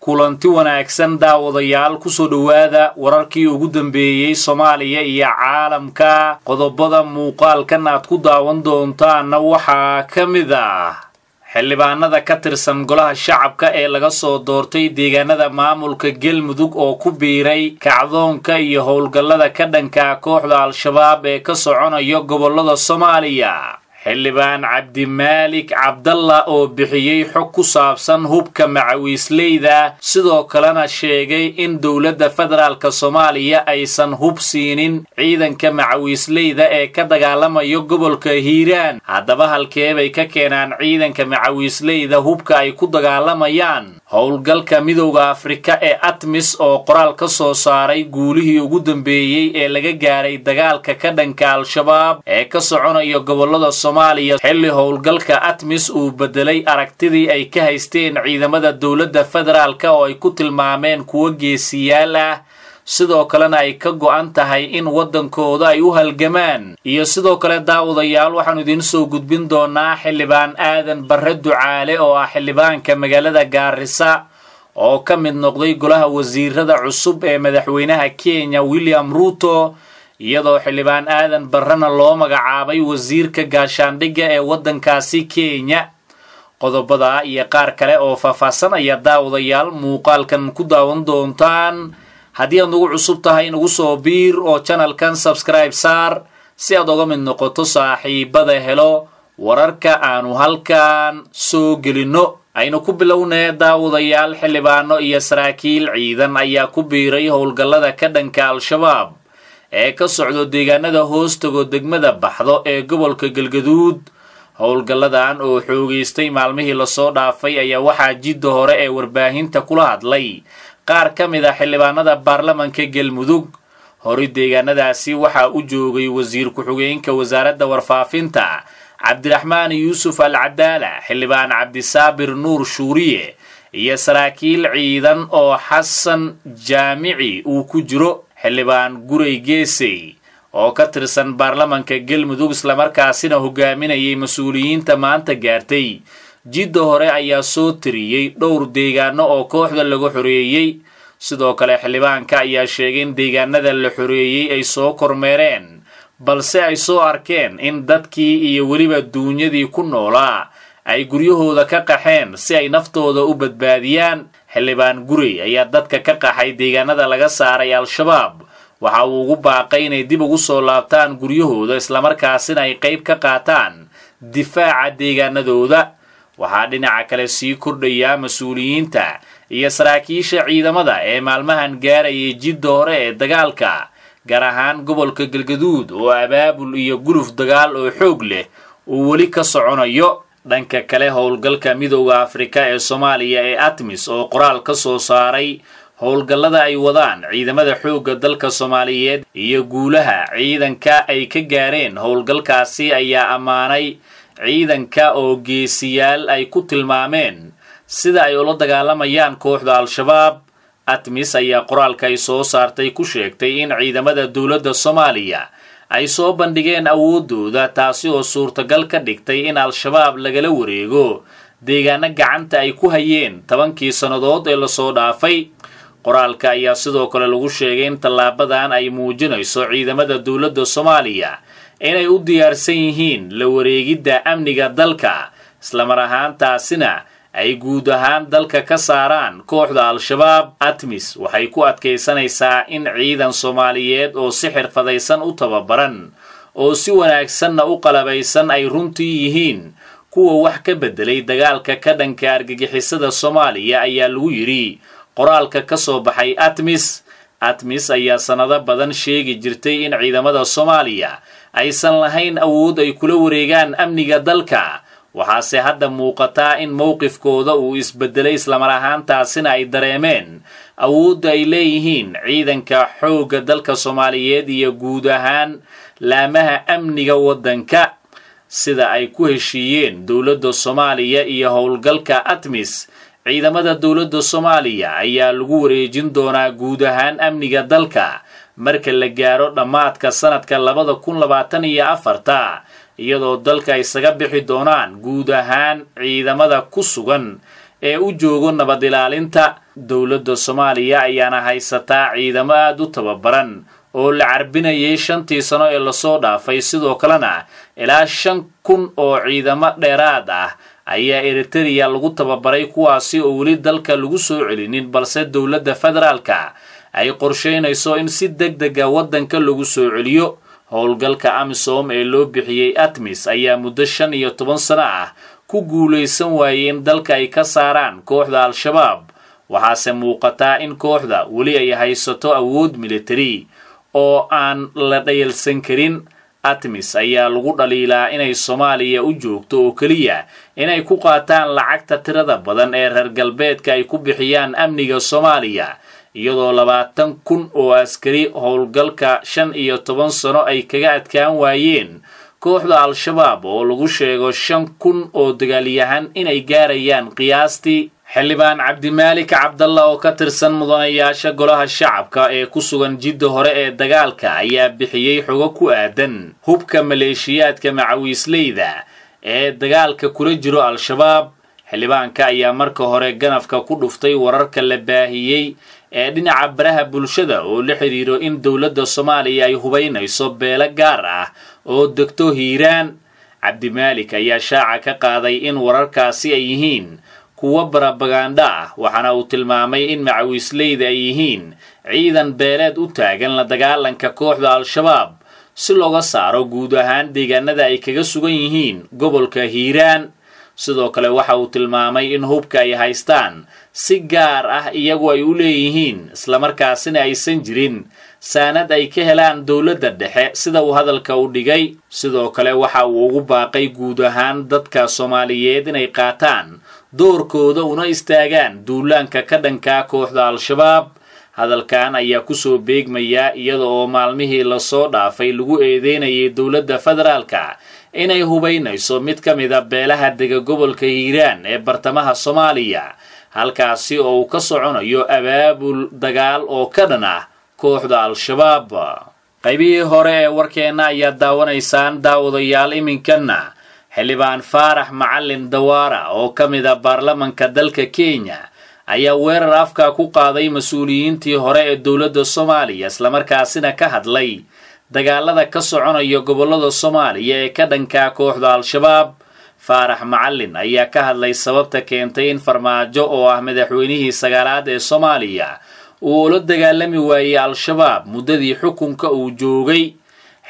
kulanti wanaagsan daawadayaal ku soo dhowaada wararkii ugu dambeeyey soomaaliya iyo caalamka. Qodobada muuqaalkan aad ku daawan doontaanna waxaa ka mid ah xildhibaanada ka tirsan golaha shacabka ee laga soo doortay deegaanada maamulka galmudug oo ku biiray kacdoonka iyo howlgallada ka dhanka kooxda al-shabaab ee ka soconaya gobollada soomaaliya xildhibaan cabdimaalik cabdalla oo bixiyey xog ku saabsan hubka macawiisleyda sidoo kalena sheegay in dowladda federaalk soomaaliya aysan hub siinin ciidanka macawiisleyda ee ka dagaalamaya gobolka hiiraan. Haddaba halkee bay ka keenaan ciidanka macawiisleyda hubka ay ku dagaalamayaan howlgalka midowda afrika ee atmis oo qoraal ka soo saaray guulihii ugu dambeeyey ee laga gaaray dagaalka ka dhanka al-shabaab ee ka soconaya gobollada soomaaliya xilli howlgalka atmis uu bedelay aragtidii ay ka haysteen ciidamada dowladda federaalk oo ay ku tilmaameen kuwo geesiyaal ah sidoo kalena ay ka go'an tahay in waddankooda ay u halgamaan. Iyo sidoo kale daawadayaal waxaannu idiin soo gudbin doonaa xildhibaan aadan barre ducaale oo ah xildhibaanka magaalada gaarisa oo ka mid noqday golaha wasiirada cusub ee madaxweynaha kenya william ruuto iyadoo xildhibaan aadan barrena loo magacaabay wasiirka gaashaandhigga ee waddankaasi kenya. Qodobada iyo qaar kale oo faahfaahsanaya daawadayaal muuqaalkan ku daawan doontaan haddii aad nagu cusub tahay nagu soo biir oo janalkan sabskribe saar si aad oga mid noqoto saaxiibada helo wararka aanu halkan soo gelinno. Aynu ku bilownee daawadayaal xildhibaano iyo saraakiil ciidan ayaa ku biiray howlgallada ka dhanka al-shabaab ee ka socdo deegaanada hoostago degmada baxdo ee gobolka galgaduud. Howlgalladan oo xoogaystay maalmihii la soo dhaafay ayaa waxaa jidda hore ee warbaahinta kula hadlay qaar ka mid a xildhibaanada baarlamanka galmudug. Hori deegaanadaasi waxaa u joogay wasiir ku-xigeenka wasaaradda warfaafinta cabdiraxmaan yuusuf al cadaala xildhibaan cabdisaabir nuur shuuriye iyo saraakiil ciidan oo xasan jaamici uu ku jiro xildhibaan guray geesey oo ka tirsan baarlamanka galmudug islamarkaasina hogaaminayay mas'uuliyiinta maanta gaartay jidda hore ayaa soo tiriyey dhowr deegaano oo kooxda lagu xoreeyey sidoo kale xildhibaanka ayaa sheegay in deegaanada la xoreeyey ay soo kormeereen balse ay soo arkeen in dadkii iyo weliba duunyadii ku noolaa ay guryahooda ka qaxeen si ay naftooda u badbaadiyaan. Xildhibaan gurey ayaa dadka ka qaxay deegaanada laga saaray al-shabaab. Waxa uu ugu baaqay inay dib ugu soo laabtaan guryahooda islamarkaasina ay qayb ka qaataan difaaca deegaanadooda waxaa dhinaca kale sii kordhayaa mas'uuliyiinta iyo saraakiisha ciidamada ee maalmahan gaarayay jidda hore ee dagaalka gaar ahaan gobolka galgaduud oo abaabul iyo guluf dagaal oo xoog leh uu weli ka soconayo dhanka kale howlgalka midowda afrika ee soomaaliya ee atmis oo qoraal ka soo saaray howlgallada ay wadaan ciidamada xoogga dalka soomaaliyeed iyo guulaha ciidanka ay ka gaareen howlgalkaasi ayaa ammaanay ciidanka oo geesiyaal ay ku tilmaameen sida ay ula dagaalamayaan kooxda al-shabaab. Atmis ayaa qoraalka ay soo saartay ku sheegtay in ciidamada dowladda soomaaliya ay soo bandhigeen awooddooda taasi oo suurtagal ka dhigtay in al-shabaab lagala wareego deegaano gacanta ay ku hayeen tobankii sannadood ee la soo dhaafay. Qoraalka ayaa sidoo kale lagu sheegay in tallaabadan ay muujinayso ciidamada dowladda soomaaliya inay u diyaarsan yihiin la wareegidda amniga dalka islamar ahaantaasina ay guud ahaan dalka ka saaraan kooxda al-shabaab. Atmis waxay ku adkaysanaysaa in ciidan soomaaliyeed oo si xirfadaysan u tababaran oo si wanaagsanna u qalabaysan ay runtii yihiin. Kuwa wax ka beddelay dagaalka ka dhanka argagixisada soomaaliya ayaa lagu yidhi qoraalka ka soo baxay atmis atmis ayaa sannado badan sheegi jirtay in ciidamada soomaaliya aysan lahayn awood ay kula wareegaan amniga dalka. Waxaase hadda muuqataa in mowqifkooda uu isbedelay islamar ahaantaasina ay dareemeen awoodda ay leeyihiin ciidanka xoogga dalka soomaaliyeed iyo guud ahaan laamaha amniga waddanka. Sida ay ku heshiiyeen dowladda soomaaliya iyo howlgalka atmis ciidamada dowladda soomaaliya ayaa lagu wareejin doonaa guud ahaan amniga dalka. Marka la gaaro dhammaadka sanadka labada kun labaatan iyo afarta iyadoo dalka isaga bixi doonaan guud ahaan ciidamada ku sugan ee u joogo nabad ilaalinta dowladda soomaaliya ayaana haysataa ciidamo aad u tababaran oo la carbinayay shantii sano ee la soo dhaafay. Sidoo kalena ilaa shan kun oo ciidamo dheeraad ah ayaa eritereya lagu tababaray kuwaasi oo weli dalka lagu soo celinin balse dowladda federaalka ay qorshaynayso in si deg dega waddanka lagu soo celiyo. Howlgalka amisom ee loo bixiyey atmis ayaa muddo shan iyo toban sano ah ku guulaysan waayey in dalka ay ka saaraan kooxda al-shabaab. Waxaase muuqataa in kooxda weli ay haysato awood militari oo aan la dhayalsan karin atmis ayaa lagu dhaliilaa inay soomaaliya u joogto oo keliya inay ku qaataan lacagta tirada badan ee reer galbeedka ay ku bixiyaan amniga soomaaliya iyadoo labaatan kun oo askari howlgalka shan iyo toban sano ay kaga adkaan waayeen. Kooxda al-shabaab oo lagu sheego shan kun oo dagaalyahan inay gaarayaan qiyaastii xildhibaan cabdimaalik cabdalla oo ka tirsan mudanayaasha golaha shacabka ee ku sugan jidda hore ee dagaalka ayaa bixiyey xogo ku aadan hubka maleeshiyaadka macawiisleyda ee dagaalka kula jiro al-shabaab. Xildhibaanka ayaa marka hore ganafka ku dhuftay wararka la baahiyey ee dhinaca baraha bulshada oo la xidhiiro in dowladda soomaaliya ay hubaynayso beelo gaar ah oo degto hiiraan. Cabdimaalik ayaa shaaca ka qaaday in wararkaasi ay yihiin kuwo barabaganda ah waxaana uu tilmaamay in macawiisleyda ay yihiin ciidan beeleed u taagan la dagaalanka kooxda al-shabaab si looga saaro guud ahaan deegaanada ay kaga sugan yihiin gobolka hiiraan. Sidoo kale waxa uu tilmaamay in hubka ay haystaan si gaar ah iyagu ay u leeyihiin islamarkaasina aysan jirin saanad ay ka helaan dowladda dhexe sida uu hadalka u dhigay. Sidoo kale waxa uu ugu baaqay guud ahaan dadka soomaaliyeed inay qaataan doorkooda una istaagaan. Duulaanka ka dhankaa kooxda al-shabaab hadalkan ayaa ku soo beegmaya iyada oo maalmihii la soo dhaafay lagu eedeynayay dowladda federaalka. Inay hubaynayso mid ka mida beelaha dega gobolka hiiraan ee bartamaha soomaaliya halkaasi oo uu ka soconayo abaabul dagaal oo ka dhan ah kooxda al-shabaab. Qaybihii hore ee warkeenna ayaad daawanaysaan daawadayaal iminkanna xildhibaan faarax macalin dawaara oo ka mid a baarlamanka dalka kenya ayaa weerar afka ku qaaday mas'uuliyiintii hore ee dowladda soomaaliya islamarkaasina ka hadlay dagaalada ka soconaya gobollada soomaaliya ee ka dhankaa kooxda al-shabaab. Faarax macalin ayaa ka hadlay sababta keentay in farmaajo oo ah madaxweynihii sagaalaad ee soomaaliya uu ula dagaalami waayey al-shabaab muddadii xukunka uu joogay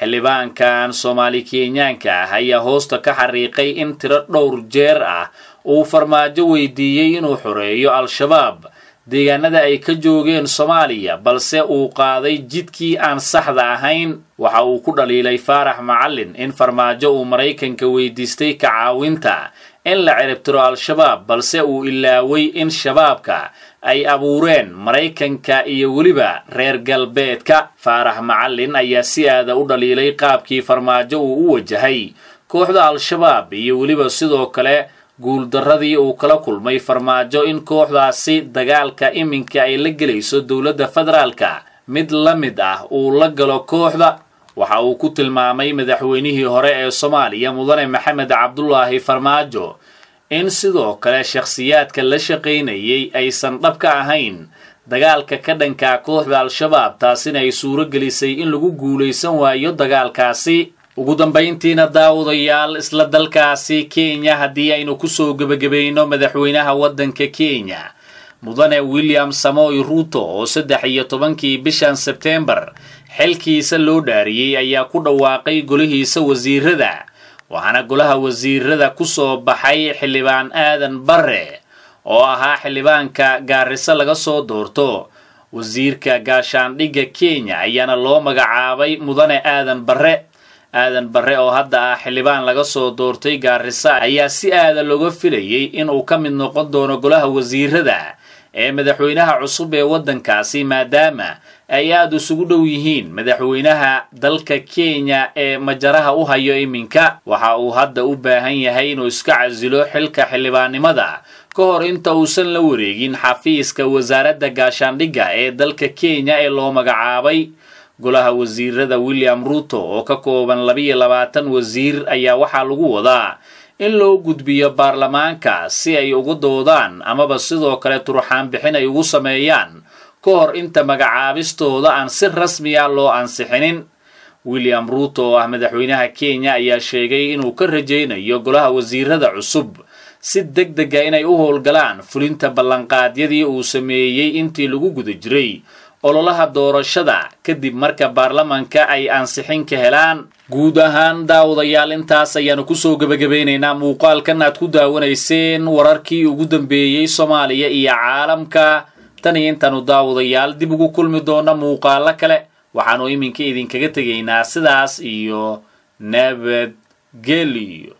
xildhibaankan soomaali kenyaanka ah ayaa hoosta ka xariiqay in tiro dhowr jeer ah uu farmaajo weydiiyey inuu xoreeyo al-shabaab. Deegaanada ay ka joogeen soomaaliya balse uu qaaday jidkii aan saxda ahayn waxa uu ku dhaliilay faarax macalin in farmaajo uu maraykanka weydiistay ka caawinta in la ciribtiro al-shabaab balse uu ilaaway in shabaabka ay abuureen maraykanka iyo weliba reer galbeedka. Faarax macalin ayaa si aada u dhaliilay qaabkii farmaajo uu u wajahay. Kooxda al-shabaab iyo weliba sidoo kale guuldarradii uu kala kulmay farmaajo in kooxdaasi dagaalka iminka ay la gelayso dowladda federaalka. Mid la mid ah uu la galo kooxda waxa uu ku tilmaamay madaxweynihii hore ee soomaaliya mudane maxamed cabdulaahi farmaajo in sidoo kale shakhsiyaadka la shaqaynayay aysan dhab ka ahayn. Dagaalka ka dhankaa kooxda al-shabaab taasina ay suuro gelisay in lagu guulaysan waayo dagaalkaasi. Ugu dambayntiina daawadayaal isla dalkaasi kenya haddii aynu ku soo gebagabayno madaxweynaha waddanka kenya mudane william samoy ruuto oo saddex iyo tobankii bishan sebteembar xilkiisa loo dhaariyey ayaa ku dhawaaqay golihiisa wasiirada waxaana golaha wasiirada ku soo baxay xildhibaan aadan barre oo ahaa xildhibaanka gaariso laga soo doorto. Wasiirka gaashaandhigga kenya ayaana loo magacaabay mudane aadan barre. Aadan barre oo hadda ah xildhibaan laga soo doortay gaarisa ayaa si aada looga filayay inuu ka mid noqon doono golaha wasiirada ee madaxweynaha cusub ee waddankaasi maadaama ay aada isugu dhow yihiin madaxweynaha dalka kenya ee majaraha u hayo iminka. Waxa uu hadda u baahan yahay inuu iska casilo xilka xildhibaannimada ka hor inta uusan la wareegin xafiiska wasaaradda gaashaandhigga ee dalka kenya ee loo magacaabay. Golaha wasiirada william ruuto oo ka kooban labiyo labaatan wasiir ayaa waxaa lagu wadaa in loo gudbiyo baarlamaanka si ay uga doodaan amaba sidoo kale turxaan bixin ay ugu sameeyaan. Ka hor inta magacaabistooda aan si rasmiya loo ansixinin william ruuto oo ah madaxweynaha kenya ayaa sheegay inuu ka rajaynayo golaha wasiirada cusub si deg dega inay u howlgalaan fulinta ballanqaadyadii uu sameeyey intii lagu guda jiray ololaha doorashada kadib marka baarlamanka ay ansixin ka helaan guud ahaan daawadayaal intaas ayaanu ku soo gebagabeynaynaa muuqaalkan aad ku daawanayseen wararkii ugu dambeeyey soomaaliya iyo caalamka. Tan iyo intaanu daawadayaal dib ugu kulmi doona muuqaalo kale. Waxaanu iminka idinkaga tegaynaa sidaas iyo nabadgelyo